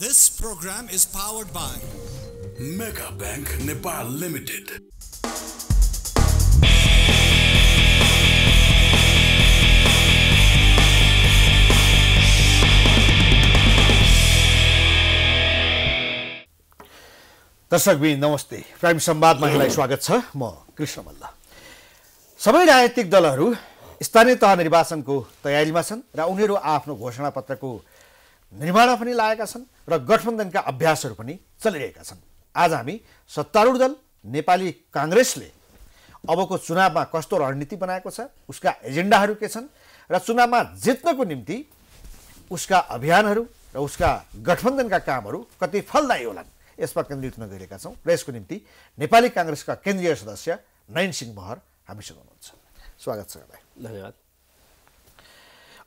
This program is powered by Mega Bank Nepal Limited. दर्शकबिन नमस्ते। Prime संवादमा यहाँलाई स्वागत छ। म कृष्ण मल्ल। सबै राजनीतिक दलहरू स्थानीय तह निर्वाचनको तयारीमा छन् र उनीहरू आफ्नो घोषणापत्रको निर्माणमा पनि लागेका छन् र गठबन्धनका अभ्यासहरू पनि चलिरहेका छन्। आज हामी सत्तारूढ दल नेपाली काङ्ग्रेसले अबको चुनावमा कस्तो रणनीति बनाएको छ उसका एजेन्डाहरू के छन् र चुनावमा जित्नको निम्ति उसका अभियानहरू र उसका गठबन्धनका कामहरू कति फलदायी होलान् यसमा केन्द्रित हुन गइरहेका छौँ र यसको निम्ति नेपाली काङ्ग्रेसका केन्द्रीय सदस्य नयन सिंह महर हामीसँग हुनुहुन्छ। स्वागत छ धन्यवाद।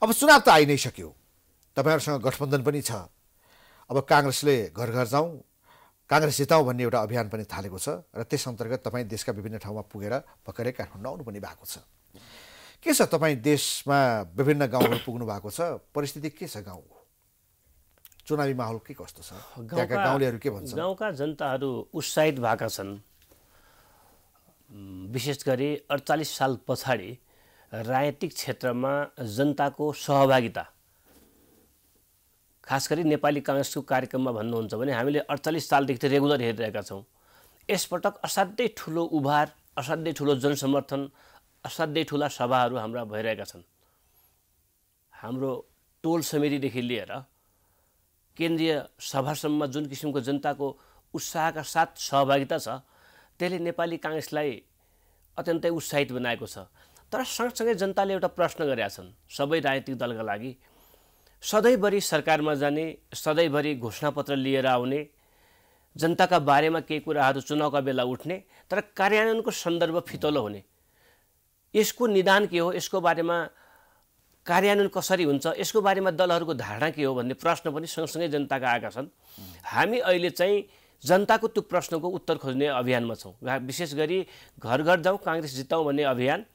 अब चुनाव त आइ नै सक्यो। तपाईँहरूसँग गठबन्धन पनि छ। अब काङ्ग्रेसले घर घर जाउँ काङ्ग्रेस जिताउँ भन्ने एउटा अभियान पनि थालेको छ र त्यस अन्तर्गत तपाईँ देशका विभिन्न ठाउँमा पुगेर भर्खरै काठमाडौँ आउनु पनि भएको छ। के छ तपाईँ देशमा विभिन्न गाउँहरू पुग्नु भएको छ? परिस्थिति के छ गाउँको चुनावी माहौल के कस्तो छ? गाउँलेहरू के भन्छन्? गाउँका जनताहरू उत्साहित भएका छन्। विशेष गरी अडचालिस साल पछाडि राजनीतिक क्षेत्रमा जनताको सहभागिता खास गरी नेपाली काङ्ग्रेसको कार्यक्रममा भन्नुहुन्छ भने हामीले अडचालिस सालदेखि रेगुलर हेरिरहेका छौँ। यसपटक असाध्यै ठुलो उभार असाध्यै ठुलो जनसमर्थन असाध्यै ठुला सभाहरू हाम्रा भइरहेका छन्। हाम्रो टोल समितिदेखि लिएर केन्द्रीय सभासम्म जुन किसिमको जनताको उत्साहका साथ सहभागिता छ त्यसले नेपाली काङ्ग्रेसलाई अत्यन्तै उत्साहित बनाएको छ। तर सँगसँगै जनताले एउटा प्रश्न गरेका छन् सबै राजनीतिक दलका लागि सधैँभरि सरकारमा जाने सधैँभरि घोषणापत्र लिएर आउने जनताका बारेमा केही कुराहरू चुनावका बेला उठ्ने तर कार्यान्वयनको सन्दर्भ फितलो हुने। यसको निदान के हो? यसको बारेमा कार्यान्वयन कसरी हुन्छ? यसको बारेमा दलहरूको धारणा के हो भन्ने प्रश्न पनि सँगसँगै जनताका आएका छन्। हामी अहिले चाहिँ जनताको त्यो प्रश्नको उत्तर खोज्ने अभियानमा छौँ। विशेष गरी घर घर जाउँ काङ्ग्रेस जिताउँ भन्ने अभियान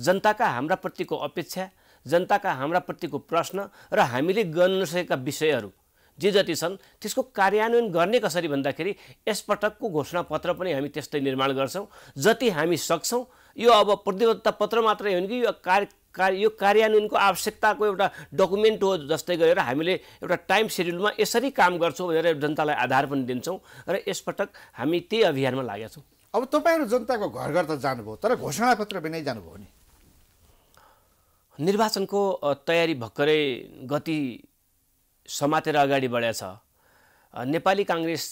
जनताका हाम्रा प्रतिको अपेक्षा जनताका हाम्रा प्रतिको प्रश्न र हामीले गर्न नसकेका विषयहरू जे जति छन् त्यसको कार्यान्वयन गर्ने कसरी भन्दाखेरि यसपटकको घोषणापत्र पनि हामी त्यस्तै निर्माण गर्छौँ। जति हामी सक्छौँ यो अब प्रतिबद्धता पत्र मात्रै होइन कि यो कार्य कार्य यो कार्यान्वयनको आवश्यकताको एउटा डकुमेन्ट हो जस्तै गरेर हामीले एउटा टाइम सेड्युलमा यसरी काम गर्छौँ भनेर जनतालाई आधार पनि दिन्छौँ र यसपटक हामी त्यही अभियानमा लागेका छौँ। अब तपाईँहरू जनताको घर घर त जानुभयो तर घोषणापत्र बिनै जानुभयो नि। निर्वाचनको तयारी भर्खरै गति समातेर अगाडि बढेको छ। अ, नेपाली काङ्ग्रेस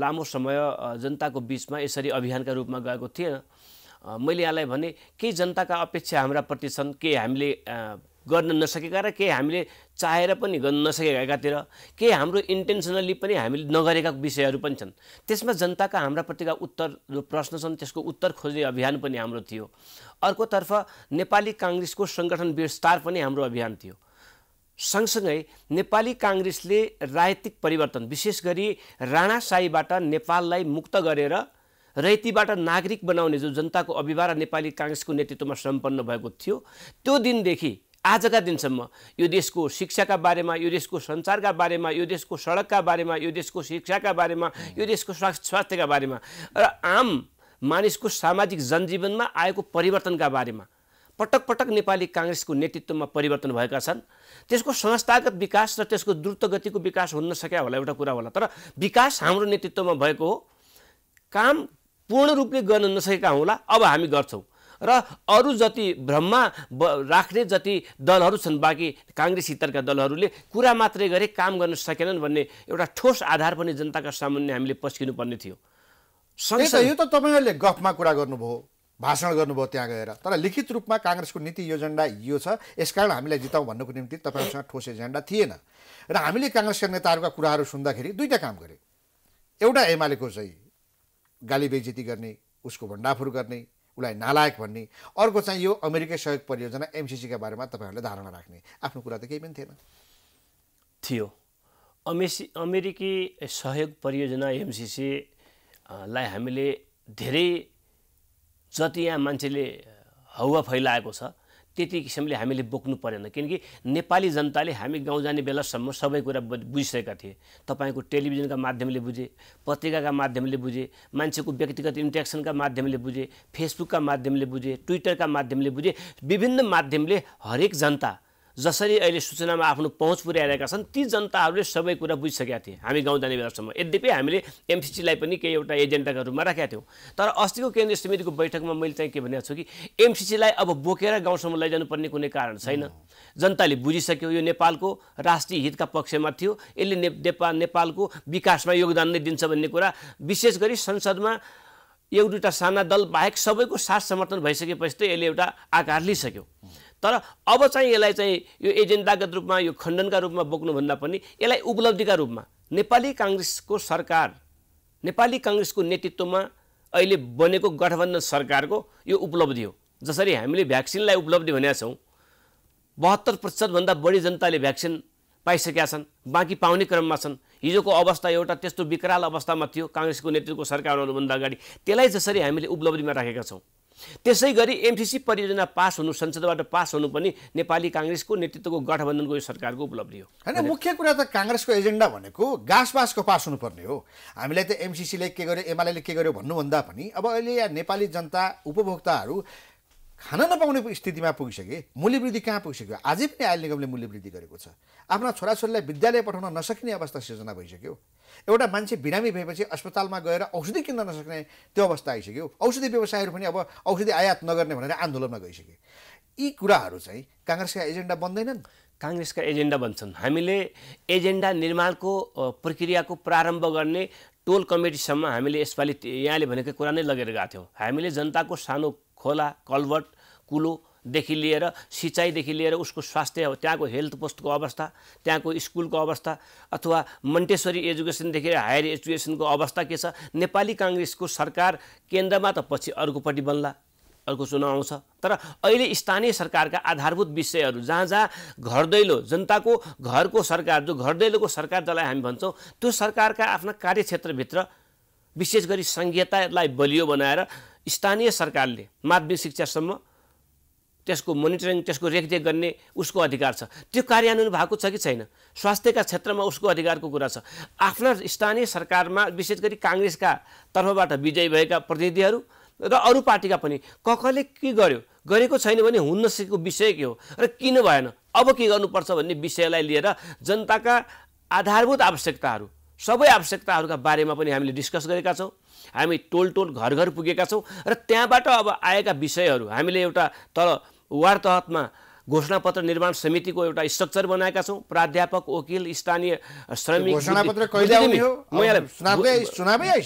लामो समय जनताको बिचमा यसरी अभियानका रूपमा गएको थिएन मैले यहाँलाई भने केही जनताका अपेक्षा हाम्रा प्रति छन् केही हामीले गर्न नसकेका र केही हामीले चाहेर पनि गर्न नसकेका एकातिर केही हाम्रो इन्टेन्सनली पनि हामीले नगरेका विषयहरू पनि छन्। त्यसमा जनताका हाम्रा प्रतिका उत्तर जो प्रश्न छन् त्यसको उत्तर खोज्ने अभियान पनि हाम्रो थियो। अर्कोतर्फ नेपाली काङ्ग्रेसको सङ्गठन विस्तार पनि हाम्रो अभियान थियो। सँगसँगै नेपाली काङ्ग्रेसले राजनीतिक परिवर्तन विशेष गरी राणाशाहीबाट नेपाललाई मुक्त गरेर रैतीबाट नागरिक बनाउने जो जनताको अभिभार नेपाली काङ्ग्रेसको नेतृत्वमा सम्पन्न भएको थियो त्यो दिनदेखि आजका दिनसम्म यो देशको शिक्षाका बारेमा यो देशको सञ्चारका बारेमा यो देशको सडकका बारेमा यो देशको शिक्षाका बारेमा यो देशको स्वास्थ्य स्वास्थ्यका बारेमा र आम मानिसको सामाजिक जनजीवनमा आएको परिवर्तनका बारेमा पटक पटक नेपाली काङ्ग्रेसको नेतृत्वमा परिवर्तन भएका छन्। त्यसको संस्थागत विकास र त्यसको द्रुत गतिको विकास हुन नसक्या होला एउटा कुरा होला। तर विकास हाम्रो नेतृत्वमा भएको हो। काम पूर्ण रूपले गर्न नसकेका होला। अब हामी गर्छौँ। र अरू जति भ्रममा राख्ने जति दलहरू छन् बाँकी काङ्ग्रेस हितरका दलहरूले कुरा मात्रै गरे काम गर्न सकेनन् भन्ने एउटा ठोस आधार पनि जनताका सामुन्ने हामीले पस्किनु पर्ने थियो यो त तपाईँहरूले गफमा कुरा गर्नुभयो भाषण गर्नुभयो त्यहाँ गएर। तर लिखित रूपमा काङ्ग्रेसको नीति एजेन्डा यो छ यसकारण हामीलाई जिताउँ भन्नुको निम्ति तपाईँहरूसँग ठोस एजेन्डा थिएन। र हामीले काङ्ग्रेसका नेताहरूका कुराहरू सुन्दाखेरि दुईवटा काम गरे। एउटा एमालेको चाहिँ गाली बेइज्जती गर्ने उसको भण्डाफुर गर्ने उसलाई नालायक भन्ने। अर्को चाहिँ यो अमेरिकै सहयोग परियोजना एमसिसीका बारेमा तपाईँहरूले धारणा राख्ने। आफ्नो कुरा त केही पनि थिएन। थियो। अमेसी अमेरिकी सहयोग परियोजना एमसिसी लाई हामीले धेरै जति यहाँ मान्छेले हौवा फैलाएको छ त्यति किसिमले हामीले बोक्नु परेन। किनकि नेपाली जनताले हामी गाउँ जाने बेलासम्म सबै कुरा बुझिसकेका थिए। तपाईँको टेलिभिजनका माध्यमले बुझे पत्रिकाका माध्यमले बुझे मान्छेको व्यक्तिगत इन्ट्रेक्सनका माध्यमले बुझे फेसबुकका माध्यमले बुझे ट्विटरका माध्यमले बुझे विभिन्न माध्यमले हरेक जनता जसरी अहिले सूचनामा आफ्नो पहुँच पुर्याइरहेका छन् ती जनताहरूले सबै कुरा बुझिसकेका थिए। हामी गाउँ जाने बेलासम्म यद्यपि हामीले एमसिसीलाई पनि केही एउटा एजेन्डाका रूपमा राखेका थियौँ। तर अस्तिको केन्द्रीय समितिको बैठकमा मैले चाहिँ के भनेको छु कि एमसिसीलाई अब बोकेर गाउँसम्म लैजानु पर्ने कुनै कारण छैन। जनताले बुझिसक्यो यो नेपालको राष्ट्रिय हितका पक्षमा थियो। यसले नेपाल नेपालको विकासमा योगदान नै दिन्छ भन्ने कुरा विशेष गरी संसदमा एक दुईवटा साना दल बाहेक सबैको साथ समर्थन भइसकेपछि त यसले एउटा आकार लिइसक्यो। तर अब चाहिँ यसलाई चाहिँ यो एजेन्डागत रूपमा यो खण्डनका रूपमा बोक्नुभन्दा पनि यसलाई उपलब्धिका रूपमा नेपाली काङ्ग्रेसको सरकार नेपाली काङ्ग्रेसको नेतृत्वमा अहिले बनेको गठबन्धन सरकारको यो उपलब्धि हो। जसरी हामीले भ्याक्सिनलाई उपलब्धि भनेका छौँ बहत्तर प्रतिशतभन्दा बढी जनताले भ्याक्सिन पाइसकेका छन् बाँकी पाउने क्रममा छन्। हिजोको अवस्था एउटा त्यस्तो विकराल अवस्थामा थियो काङ्ग्रेसको नेतृत्वको सरकार आउनुभन्दा अगाडि। त्यसलाई जसरी हामीले उपलब्धिमा राखेका छौँ। त्यसै गरी एमसिसी परियोजना पास हुनु संसदबाट पास हुनु पनि नेपाली काङ्ग्रेसको नेतृत्वको गठबन्धनको यो सरकारको उपलब्धि हो। होइन मुख्य कुरा त काङ्ग्रेसको एजेन्डा भनेको गाँस बाँसको पास हुनुपर्ने हो। हामीलाई त एमसिसीले के गर्यो एमाले के गर्यो भन्नुभन्दा पनि अब अहिले यहाँ नेपाली जनता उपभोक्ताहरू खान नपाउने स्थितिमा पुगिसके मूल्यवृद्धि कहाँ पुगिसक्यो? अझै पनि आयल निगमले मूल्यवृद्धि गरेको छ। आफ्ना छोराछोरीलाई विद्यालय पठाउन नसक्ने अवस्था सिर्जना भइसक्यो। एउटा मान्छे बिरामी भएपछि अस्पतालमा गएर औषधि किन्न नसक्ने त्यो अवस्था आइसक्यो। औषधि व्यवसायहरू पनि अब औषधि आयात नगर्ने भनेर आन्दोलनमा गइसके। यी कुराहरू चाहिँ काङ्ग्रेसका एजेन्डा बन्दैनन्? काङ्ग्रेसका एजेन्डा बन्छन्। हामीले एजेन्डा निर्माणको प्रक्रियाको प्रारम्भ गर्ने टोल कमिटीसम्म हामीले यसपालि यहाँले भनेको कुरा नै लगेर गएको थियौँ। हामीले जनताको सानो खोला कलभट कुलोदेखि लिएर सिँचाइदेखि लिएर उसको स्वास्थ्य त्यहाँको हेल्थ पोस्टको अवस्था त्यहाँको स्कुलको अवस्था अथवा मन्टेश्वरी एजुकेसनदेखि हायर एजुकेसनको अवस्था के छ? नेपाली काङ्ग्रेसको सरकार केन्द्रमा त पछि अर्कोपट्टि बन्ला अर्को चुनाव आउँछ। तर अहिले स्थानीय सरकारका आधारभूत विषयहरू जहाँ जहाँ घर दैलो जनताको घरको सरकार जो घर दैलोको सरकार जसलाई हामी भन्छौँ त्यो सरकारका आफ्ना कार्यक्षेत्रभित्र विशेष गरी सङ्घीयतालाई बलियो बनाएर स्थानीय सरकारले माध्यमिक शिक्षासम्म त्यसको मोनिटरिङ त्यसको रेखदेख गर्ने उसको अधिकार छ। त्यो कार्यान्वयन भएको छ कि छैन? स्वास्थ्यका क्षेत्रमा उसको अधिकारको कुरा छ। आफ्ना स्थानीय सरकारमा विशेष गरी काङ्ग्रेसका तर्फबाट विजयी भएका प्रतिनिधिहरू र अरू पार्टीका पनि ककले के गर्यो? गरेको छैन भने हुन नसकेको विषय के हो? र किन भएन? अब के गर्नुपर्छ भन्ने विषयलाई लिएर जनताका आधारभूत आवश्यकताहरू सबै आवश्यकताहरूका बारेमा पनि हामीले डिस्कस गरेका छौँ। हामी टोल टोल घर घर पुगेका छौँ र त्यहाँबाट अब आएका विषयहरू हामीले एउटा तल वार्ड तहतमा घोषणापत्र निर्माण समितिको एउटा स्ट्रक्चर बनाएका छौँ। प्राध्यापक वकिल स्थानीय श्रमिक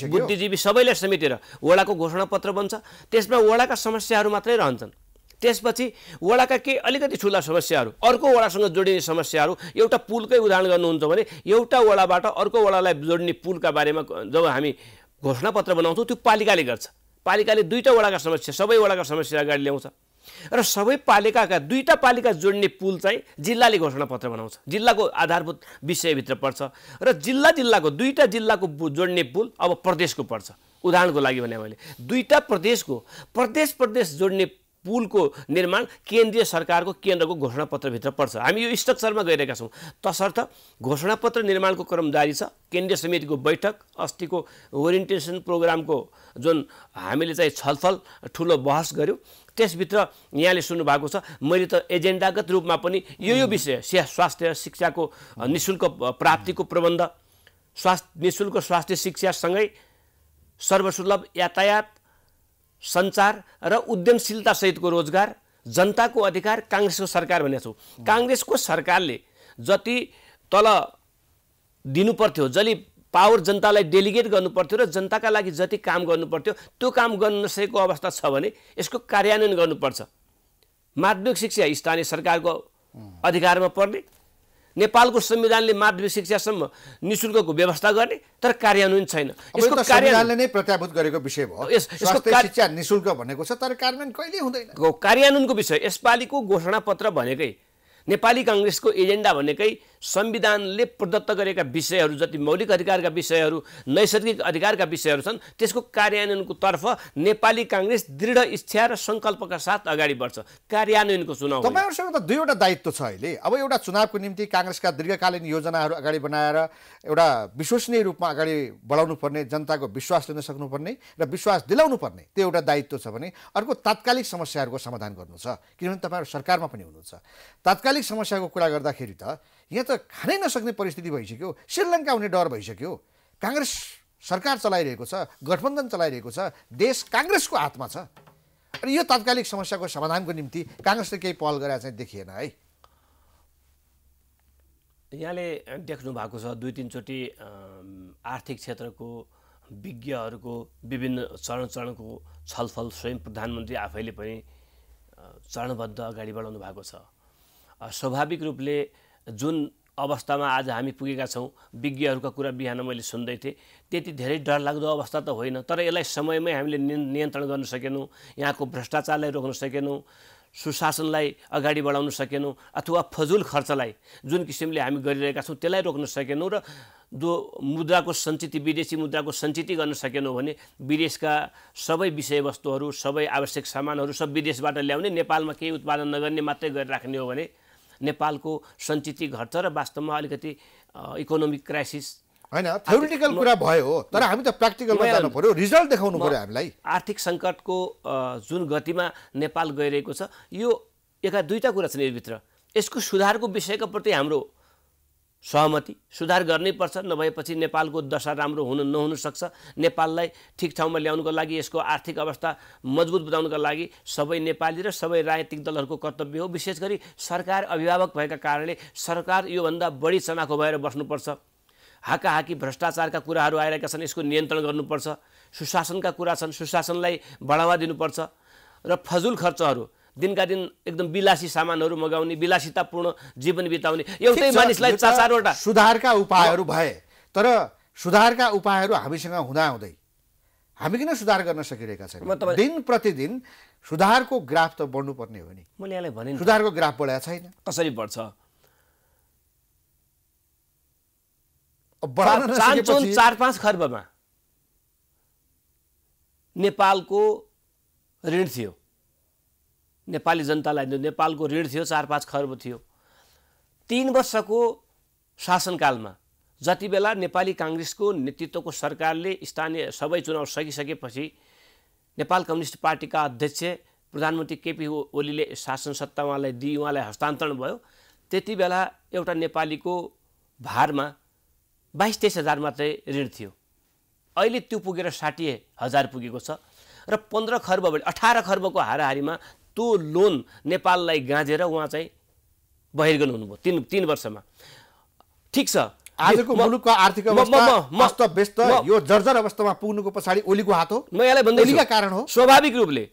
बुद्धिजीवी सबैलाई समेटेर वडाको घोषणापत्र बन्छ। त्यसमा वडाका समस्याहरू मात्रै रहन्छन्। त्यसपछि वडाका केही अलिकति ठुला समस्याहरू अर्को वडासँग जोडिने समस्याहरू एउटा पुलकै उदाहरण गर्नुहुन्छ भने एउटा वडाबाट अर्को वडालाई जोड्ने पुलका बारेमा जब हामी घोषणापत्र बनाउँछौँ त्यो पालिकाले गर्छ। पालिकाले दुईवटा वडाका समस्या सबै वडाका समस्या अगाडि ल्याउँछ। र सबै पालिकाका दुईवटा पालिका जोड्ने पुल चाहिँ जिल्लाले घोषणापत्र बनाउँछ। जिल्लाको आधारभूत विषयभित्र पर्छ र जिल्ला जिल्लाको दुईवटा जिल्लाको जोड्ने पुल अब प्रदेशको पर्छ। उदाहरणको लागि भने मैले दुईवटा प्रदेशको प्रदेश प्रदेश जोड्ने पुलको निर्माण केन्द्रीय सरकारको केन्द्रको घोषणापत्रभित्र पर्छ। हामी यो स्ट्रक्चरमा गइरहेका छौँ। तसर्थ घोषणापत्र निर्माणको क्रम जारी छ। केन्द्रीय समितिको बैठक अस्तिको ओरिएन्टेसन प्रोग्रामको जुन हामीले चाहिँ छलफल ठुलो बहस गऱ्यौँ त्यसभित्र यहाँले सुन्नुभएको छ मैले त एजेन्डागत रूपमा पनि यो यो विषय स्वास्थ्य शिक्षाको अ, निशुल्क प- प्राप्तिको प्रबन्ध स्वास्थ्य निशुल्क स्वास्थ्य शिक्षासँगै सर्वसुलभ यातायात सञ्चार र उद्यमशीलतासहितको रोजगार जनताको अधिकार काङ्ग्रेसको सरकार भनेको छौँ। काङ्ग्रेसको सरकारले जति तल दिनु पर्थ्यो जसले पावर जनतालाई डेलिगेट गर्नुपर्थ्यो र जनताका लागि जति काम गर्नुपर्थ्यो त्यो काम गर्न नसकेको अवस्था छ भने यसको कार्यान्वयन गर्नुपर्छ। माध्यमिक शिक्षा स्थानीय सरकारको अधिकारमा पर्ने नेपालको संविधानले माध्यमिक शिक्षासम्म निशुल्कको व्यवस्था गर्ने तर कार्यान्वयन छैन। अब यो त कार्यान्वयन संविधानले नै प्रत्याभूत गरेको विषय भयो। यसको शिक्षा निशुल्क भनेको छ तर कार्यान्वयन कहिले हुँदैन? कार्यान्वयनको विषय यसपालिको घोषणापत्र भनेकै नेपाली काङ्ग्रेसको एजेन्डा भनेकै संविधानले प्रदत्त गरेका विषयहरू जति मौलिक अधिकारका विषयहरू नैसर्गिक अधिकारका विषयहरू छन् त्यसको कार्यान्वयनको तर्फ नेपाली काङ्ग्रेस दृढ इच्छा र सङ्कल्पका साथ अगाडि बढ्छ। कार्यान्वयनको चुनाव। तपाईँहरूसँग त दुईवटा दायित्व छ अहिले। अब एउटा चुनावको निम्ति काङ्ग्रेसका दीर्घकालीन योजनाहरू अगाडि बनाएर एउटा विश्वसनीय रूपमा अगाडि बढाउनु पर्ने जनताको विश्वास लिन सक्नुपर्ने र विश्वास दिलाउनु पर्ने त्यो एउटा दायित्व छ भने अर्को तात्कालिक समस्याहरूको समाधान गर्नु छ। किनभने तपाईँहरू सरकारमा पनि हुनुहुन्छ। तात्कालिक समस्याको कुरा गर्दाखेरि त यहाँ त खानै नसक्ने परिस्थिति भइसक्यो। श्रीलङ्का हुने डर भइसक्यो। काङ्ग्रेस सरकार चलाइरहेको छ गठबन्धन चलाइरहेको छ देश काङ्ग्रेसको हातमा छ। अनि यो तात्कालिक समस्याको समाधानको निम्ति काङ्ग्रेसले केही पहल गरेर चाहिँ देखिएन है। यहाँले देख्नु भएको छ दुई तिनचोटि आर्थिक क्षेत्रको विज्ञहरूको विभिन्न चरण चरणको छलफल स्वयं प्रधानमन्त्री आफैले पनि चरणबद्ध अगाडि बढाउनु भएको छ। स्वाभाविक रूपले जुन अवस्थामा आज हामी पुगेका छौँ विज्ञहरूका कुरा बिहान मैले सुन्दै थिएँ त्यति धेरै डरलाग्दो अवस्था त होइन तर यसलाई समयमै हामीले नियन्- नियन्त्रण गर्न सकेनौँ यहाँको भ्रष्टाचारलाई रोक्न सकेनौँ सुशासनलाई अगाडि बढाउन सकेनौँ अथवा फजुल खर्चलाई जुन किसिमले हामी गरिरहेका छौँ त्यसलाई रोक्न सकेनौँ र जो मुद्राको सञ्चिति विदेशी मुद्राको सञ्चिति गर्न सकेनौँ भने विदेशका सबै विषयवस्तुहरू सबै आवश्यक सामानहरू सब विदेशबाट ल्याउने नेपालमा केही उत्पादन नगर्ने मात्रै गरिराख्ने हो भने नेपालको सञ्चिति घट्छ र वास्तवमा अलिकति इकोनोमिक क्राइसिस होइन थ्योरिटिकल कुरा भयो तर हामी त प्र्याक्टिकलमा जानु पर्यो रिजल्ट देखाउनु पर्यो हामीलाई। आर्थिक सङ्कटको जुन गतिमा नेपाल गइरहेको छ यो एका दुईवटा कुरा छन् यसभित्र। यसको सुधारको विषयको प्रति हाम्रो सहमति। सुधार गर्नै पर्छ नभएपछि नेपालको दशा राम्रो हुन सक्छ। नेपाललाई ठिक ठाउँमा ल्याउनुको लागि यसको आर्थिक अवस्था मजबुत बनाउनुको लागि सबै नेपाली र सबै राजनीतिक दलहरूको कर्तव्य हो। विशेष गरी सरकार अभिभावक भएका कारणले सरकार योभन्दा बढी चनाखो भएर बस्नुपर्छ। हाकाहाकी भ्रष्टाचारका कुराहरू आइरहेका छन् यसको नियन्त्रण गर्नुपर्छ। सुशासनका कुरा छन् सुशासनलाई बढावा दिनुपर्छ। र फजुल खर्चहरू दिनका दिन एकदम विलासी सामानहरू मगाउने विलासितापूर्ण जीवन बिताउने। एउटै मानिसलाई चार चारवटा सुधारका उपायहरू भए तर सुधारका उपायहरू हामीसँग हुँदाहुँदै। हामी किन सुधार गर्न सकिरहेका छैनौँ? दिन प्रतिदिन सुधारको ग्राफ त बढ्नुपर्ने हो नि। मैले यहाँलाई भने सुधारको ग्राफ बढाएको छैन। कसरी बढ्छ? चार पाँच खर्बमा नेपालको ऋण थियो। नेपाली जनतालाई नेपालको ऋण थियो चार पाँच खर्ब थियो। तिन वर्षको शासनकालमा जति बेला नेपाली काङ्ग्रेसको नेतृत्वको सरकारले स्थानीय सबै चुनाव सकिसकेपछि नेपाल कम्युनिस्ट पार्टीका अध्यक्ष प्रधानमन्त्री केपी ओलीले शासन सत्ता उहाँलाई दिई उहाँलाई हस्तान्तरण भयो। त्यति बेला एउटा नेपालीको भारमा बाइस तेइस हजार मात्रै ऋण थियो। अहिले त्यो पुगेर साठी हजार पुगेको छ। र पन्ध्र खर्ब अठार खर्बको हाराहारीमा त्यो लोन नेपाललाई गाँजेर उहाँ चाहिँ बहिर्गमन हुनुभयो तिन तिन वर्षमा। ठिक छ। आजको मुलुकको आर्थिक अवस्था व्यस्त यो जर्जर अवस्थामा पुग्नुको पछाडि ओलीको हात हो। म यसलाई ओलीका कारण हो। स्वाभाविक रूपले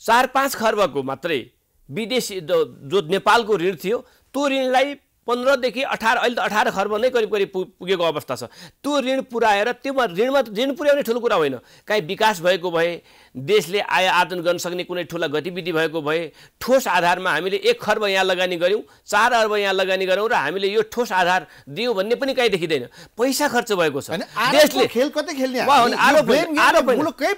चार पाँच खर्बको मात्रै विदेशी जो जो नेपालको ऋण थियो त्यो ऋणलाई पन्ध्रदेखि अठार अहिले त अठार खर्ब नै करिब करिब पुगेको अवस्था छ। त्यो ऋण पुऱ्याएर त्योमा ऋणमा ऋण पुर्याउने ठुलो कुरा होइन। काहीँ विकास भएको भए देशले आय आर्जन गर्न सक्ने कुनै ठुला गतिविधि भएको भए ठोस आधारमा हामीले एक खर्ब यहाँ लगानी गऱ्यौँ चार अर्ब यहाँ लगानी गऱ्यौँ र हामीले यो ठोस आधार दियौँ भन्ने पनि कहीँ देखिँदैन। पैसा खर्च भएको छ। आरोपको खेल कतै खेल्ने आरोप होइन, आरोप।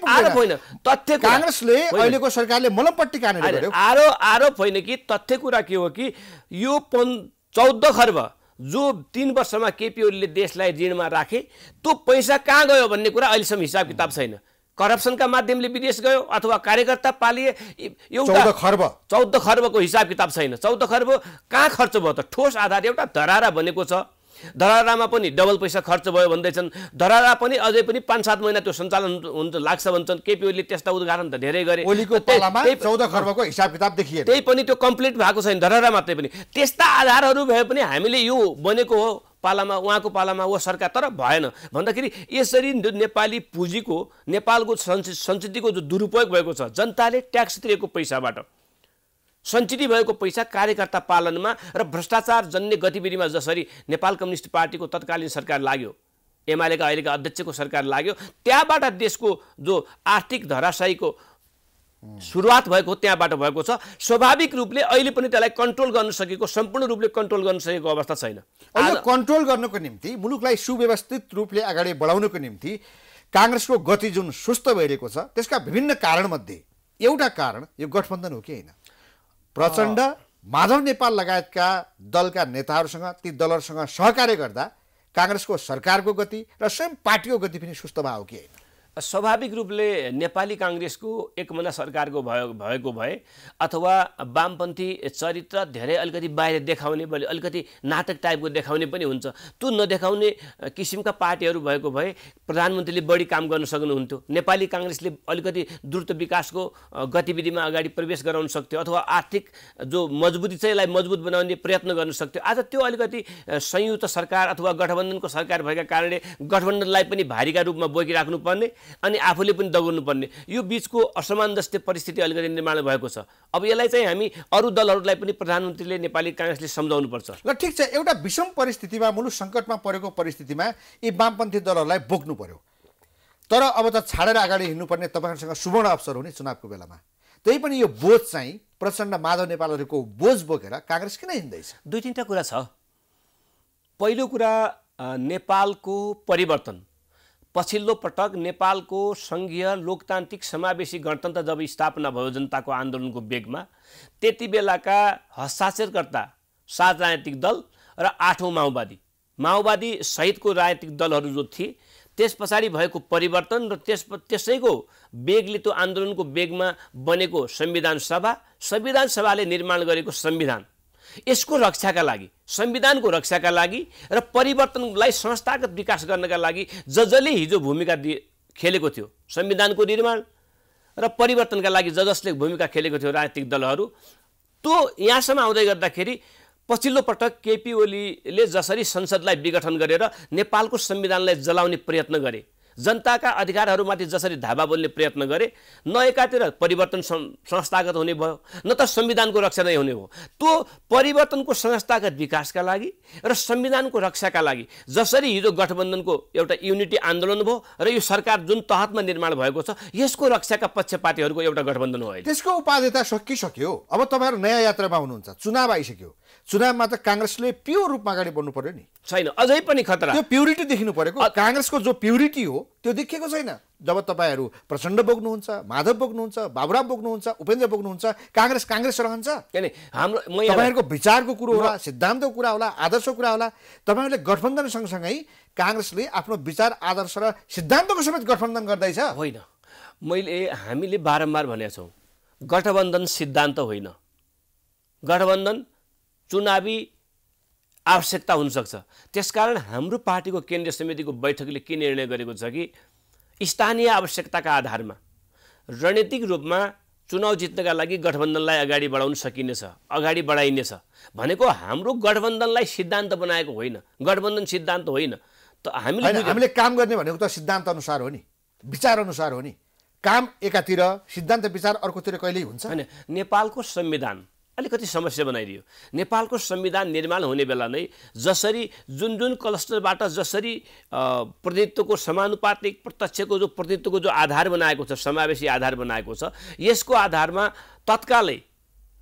आरोप तथ्य काङ्ग्रेसले। अहिलेको सरकारले मलमपट्टि कहाँनिर होइन, गर्यो। आरो आरोप होइन कि तथ्य कुरा के हो कि यो पन् चौध खर्ब। जो तिन वर्षमा केपी ओलीले देशलाई ऋणमा राखे त्यो पैसा कहाँ गयो भन्ने कुरा अहिलेसम्म हिसाब किताब छैन। करप्सनका माध्यमले विदेश गयो अथवा कार्यकर्ता पालिए ए- चौध खर्ब। चौध खर्बको हिसाब किताब छैन। चौध खर्ब कहाँ खर्च भयो त? ठोस आधार एउटा धरारा बनेको छ। धरारामा पनि डबल पैसा खर्च भयो भन्दैछन्। धरारा पनि अझै पनि पाँच सात महिना त्यो सञ्चालन हुन्छ लाग्छ भन्छन्। केपी ओलीले त्यस्ता उद्घाटन त धेरै गरे। खर्बको हिसाब किताब त्यही पनि त्यो कम्प्लिट भएको छैन धरारा मात्रै पनि। त्यस्ता आधारहरू भए पनि हामीले यो बनेको हो पालामा उहाँको पालामा हो सरकार तर भएन। भन्दाखेरि यसरी नेपाली पुँजीको नेपालको सञ्चि सञ्चितको जो दुरुपयोग भएको छ जनताले ट्याक्स तिरेको पैसाबाट। सञ्चित भएको पैसा कार्यकर्ता पालनमा र भ्रष्टाचार जन्य गतिविधिमा जसरी नेपाल कम्युनिस्ट पार्टीको तत्कालीन सरकार लाग्यो एमालेका अहिलेका अध्यक्षको सरकार लाग्यो त्यहाँबाट देशको जो आर्थिक धराशायीको सुरुवात भएको त्यहाँबाट भएको छ स्वाभाविक रूपले अहिले पनि त्यसलाई कन्ट्रोल गर्न सकेको सम्पूर्ण रूपले कन्ट्रोल गर्न सकेको अवस्था छैन। यो कन्ट्रोल गर्नको निम्ति मुलुकलाई सुव्यवस्थित रूपले अगाडि बढाउनको निम्ति काङ्ग्रेसको गति जुन सुस्त भइरहेको छ त्यसका विभिन्न कारणमध्ये एउटा कारण यो गठबन्धन हो कि होइन? प्रचण्ड माधव नेपाल लगायतका दलका नेताहरूसँग ती दलहरूसँग सहकार्य गर्दा काङ्ग्रेसको सरकारको गति र स्वयं पार्टीको गति पनि सुस्त भयो हो कि होइन स्वाभाविक रूपले नेपाली काङ्ग्रेसको एकमना सरकारको भयो भएको भए अथवा वामपन्थी चरित्र धेरै अलिकति बाहिर देखाउने बलि अलिकति नाटक टाइपको देखाउने पनि हुन्छ। त्यो नदेखाउने किसिमका पार्टीहरू भएको भए प्रधानमन्त्रीले बढी काम गर्न सक्नुहुन्थ्यो। नेपाली काङ्ग्रेसले अलिकति द्रुत विकासको गतिविधिमा अगाडि प्रवेश गराउन सक्थ्यो अथवा आर्थिक जो मजबुती छ यसलाई मजबुत बनाउने प्रयत्न गर्न सक्थ्यो। आज त्यो अलिकति संयुक्त सरकार अथवा गठबन्धनको सरकार भएका कारणले गठबन्धनलाई पनि भारीका रूपमा बोकिराख्नु पर्ने अनि आफूले पनि दगाउनु पर्ने यो बिचको असमञ्जस्य परिस्थिति अलिकति निर्माण भएको छ। अब यसलाई चाहिँ हामी अरू दलहरूलाई पनि प्रधानमन्त्रीले नेपाली काङ्ग्रेसले सम्झाउनुपर्छ। ल ठिक छ। एउटा विषम परिस्थितिमा मुलुक सङ्कटमा परेको परिस्थितिमा यी वामपन्थी दलहरूलाई बोक्नु पर्यो। तर अब त छाडेर अगाडि हिँड्नुपर्ने तपाईँहरूसँग सुवर्ण अवसर हो नि चुनावको बेलामा। त्यही पनि यो बोझ चाहिँ प्रचण्ड माधव नेपालहरूको बोझ बोकेर काङ्ग्रेस किन हिँड्दैछ? दुई तिनवटा कुरा छ। पहिलो कुरा नेपालको परिवर्तन। पछिल्लो पटक नेपालको सङ्घीय लोकतान्त्रिक समावेशी गणतन्त्र जब स्थापना भयो जनताको आन्दोलनको वेगमा त्यति बेलाका हस्ताक्षरकर्ता सात राजनैतिक दल र आठौँ माओवादी। माओवादी सहितको राजनैतिक दलहरू जो थिए त्यस पछाडि भएको परिवर्तन र त्यस त्यसैको वेगले त्यो आन्दोलनको वेगमा बनेको संविधान सभा संविधान सभाले निर्माण गरेको संविधान यसको रक्षाका लागि संविधानको रक्षाका लागि र परिवर्तनलाई संस्थागत विकास गर्नका लागि ज जसले हिजो भूमिका दिए खेलेको थियो संविधानको निर्माण र परिवर्तनका लागि ज जसले भूमिका खेलेको थियो राजनीतिक दलहरू त्यो यहाँसम्म आउँदै गर्दाखेरि पछिल्लो पटक केपी ओलीले जसरी संसदलाई विघटन गरेर नेपालको संविधानलाई जलाउने प्रयत्न गरे। जनताका अधिकारहरूमाथि जसरी धावा बोल्ने प्रयत्न गरे न एकातिर परिवर्तन संस्थागत हुने भयो न त संविधानको रक्षा नै हुने भयो त्यो परिवर्तनको संस्थागत विकासका लागि र संविधानको रक्षाका लागि जसरी हिजो गठबन्धनको एउटा युनिटी आन्दोलन भयो र यो सरकार जुन तहतमा निर्माण भएको छ यसको रक्षाका पक्षपातीहरूको एउटा गठबन्धन हो त्यसको उपाध्यता सकिसक्यो। अब तपाईँहरू नयाँ यात्रामा हुनुहुन्छ। चुनाव आइसक्यो। चुनावमा त काङ्ग्रेसले प्योर रूपमा अगाडि बढ्नु पर्यो नि। छैन अझै पनि खतरा। त्यो प्युरिटी देखिनु परेको। काङ्ग्रेसको जो प्युरिटी हो त्यो देखिएको छैन। जब तपाईँहरू प्रचण्ड बोक्नुहुन्छ माधव बोक्नुहुन्छ बाबुराम बोक्नुहुन्छ उपेन्द्र बोक्नुहुन्छ काङ्ग्रेस काङ्ग्रेस रहन्छ। हाम्रो तपाईँहरूको विचारको कुरो होला सिद्धान्तको कुरा होला आदर्शको कुरा होला तपाईँहरूले गठबन्धन सँगसँगै काङ्ग्रेसले आफ्नो विचार आदर्श र सिद्धान्तको समेत गठबन्धन गर्दैछ। होइन। मैले हामीले बारम्बार भनेका छौँ गठबन्धन सिद्धान्त होइन। गठबन्धन चुनावी आवश्यकता हुनसक्छ। त्यसकारण हाम्रो पार्टीको केन्द्रीय समितिको बैठकले के निर्णय गरेको छ कि स्थानीय आवश्यकताका आधारमा रणनीतिक रूपमा चुनाव जित्नका लागि गठबन्धनलाई अगाडि बढाउन सकिनेछ अगाडि बढाइनेछ भनेको हाम्रो गठबन्धनलाई सिद्धान्त बनाएको होइन गठबन्धन सिद्धान्त होइन। त हामीले। हामीले काम गर्ने भनेको त सिद्धान्त अनुसार हो नि विचार अनुसार हो नि। काम एकातिर सिद्धान्त विचार अर्कोतिर कहिल्यै हुन्छ? होइन नेपालको संविधान अलिकति समस्या बनाइदियो। नेपालको संविधान निर्माण हुने बेला नै जसरी जुन जुन क्लस्टरबाट जसरी प्रतिनिधित्वको समानुपातिक प्रत्यक्षको जो प्रतिनिधित्वको जो आधार बनाएको छ समावेशी आधार बनाएको छ यसको आधारमा तत्कालै